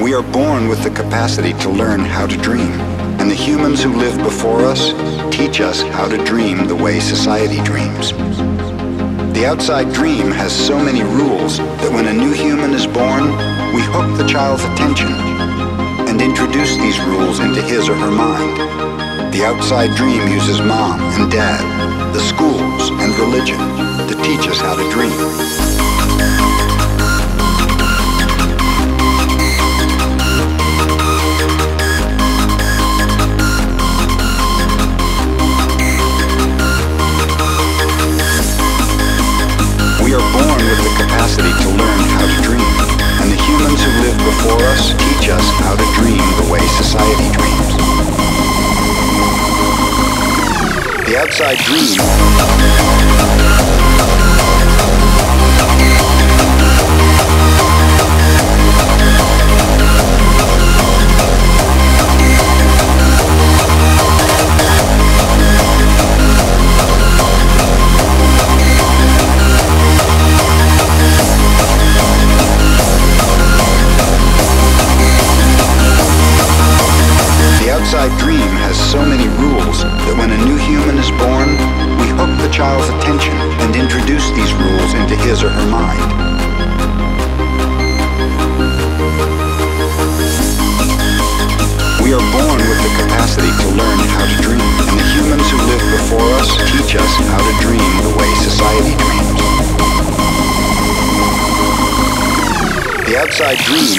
We are born with the capacity to learn how to dream, and the humans who live before us teach us how to dream the way society dreams. The outside dream has so many rules that when a new human is born, we hook the child's attention and introduce these rules into his or her mind. The outside dream uses mom and dad, the schools, and religion to teach us how to dream. With the capacity to learn how to dream, and the humans who live before us teach us how to dream the way society dreams. The outside dream The outside dream has so many rules that when a new human is born, we hook the child's attention and introduce these rules into his or her mind. We are born with the capacity to learn how to dream, and the humans who live before us teach us how to dream the way society dreams. The outside dream